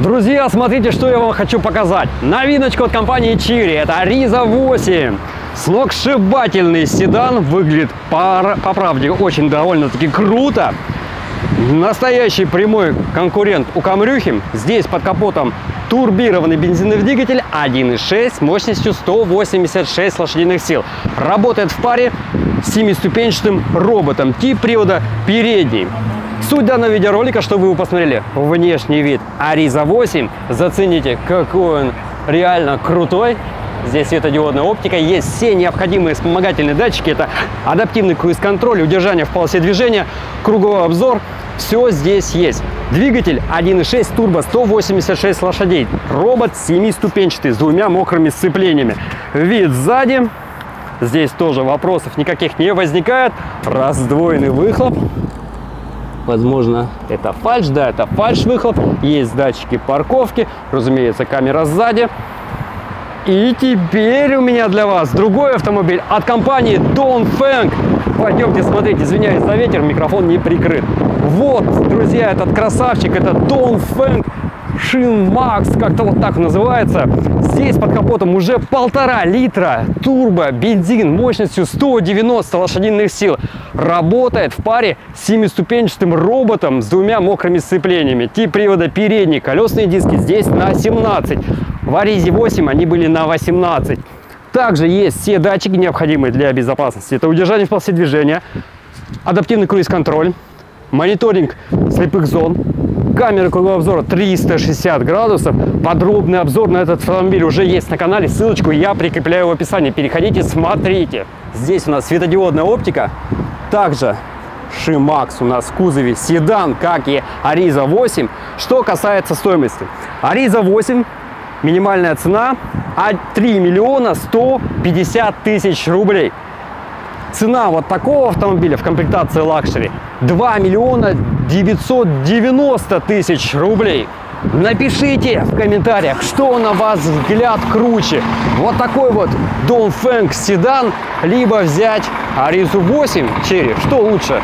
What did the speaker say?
Друзья, смотрите, что я вам хочу показать. Новиночку от компании Чири. Это Ариза 8. Сногсшибательный седан. Выглядит, по, по правде, очень довольно-таки круто. Настоящий прямой конкурент у Камрюхи. Здесь под капотом турбированный бензиновый двигатель 1.6 мощностью 186 лошадиных сил. Работает в паре с семиступенчатым роботом. Тип привода передний. Суть данного видеоролика, чтобы вы посмотрели внешний вид Ариза 8. Зацените, какой он реально крутой. Здесь светодиодная оптика, есть все необходимые вспомогательные датчики. Это адаптивный круиз-контроль, удержание в полосе движения, круговой обзор. Все здесь есть. Двигатель 1.6 турбо, 186 лошадей. Робот 7-ступенчатый с двумя мокрыми сцеплениями. Вид сзади. Здесь тоже вопросов никаких не возникает. Раздвоенный выхлоп. Возможно, это фальш, да, это фальш выхлоп. Есть датчики парковки, разумеется, камера сзади. И теперь у меня для вас другой автомобиль от компании Dongfeng. Пойдемте смотреть, извиняюсь за ветер, микрофон не прикрыт. Вот, друзья, этот красавчик, это Dongfeng Шин Макс, как-то вот так называется. Здесь под капотом уже полтора литра турбо, бензин мощностью 190 лошадиных сил. Работает в паре с семиступенчатым роботом с двумя мокрыми сцеплениями. Тип привода передний, колесные диски здесь на 17. В Аризе 8 они были на 18. Также есть все датчики, необходимые для безопасности. Это удержание в полосе движения, адаптивный круиз-контроль, мониторинг слепых зон, камера кругового обзора 360 градусов. Подробный обзор на этот автомобиль уже есть на канале. Ссылочку я прикрепляю в описании. Переходите, смотрите. Здесь у нас светодиодная оптика. Также Shine Max у нас в кузове седан, как и Arrizo 8. Что касается стоимости. Arrizo 8 минимальная цена 3 миллиона 150 тысяч рублей. Цена вот такого автомобиля в комплектации luxury 2 миллиона 990 тысяч рублей. Напишите в комментариях, что на ваш взгляд круче. Вот такой вот Dongfeng седан, либо взять Аризу 8 Черри. Что лучше?